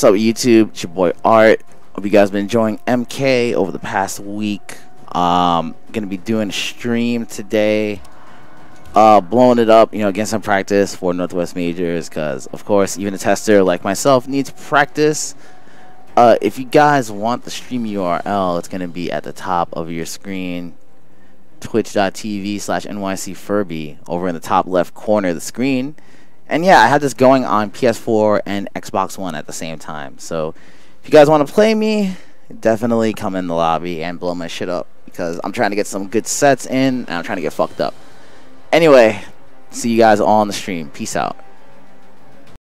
What's up, YouTube? It's your boy Art. Hope you guys been enjoying MK over the past week. Um, gonna be doing a stream today. Uh, blowing it up, you know, getting some practice for Northwest Majors, because of course, even a tester like myself needs practice. Uh, if you guys want the stream URL, it's gonna be at the top of your screen. Twitch.tv slash NYC Furby over in the top left corner of the screen. And yeah, I had this going on PS4 and Xbox One at the same time. So if you guys want to play me, definitely come in the lobby and blow my shit up because I'm trying to get some good sets in and I'm trying to get fucked up. Anyway, see you guys all on the stream. Peace out.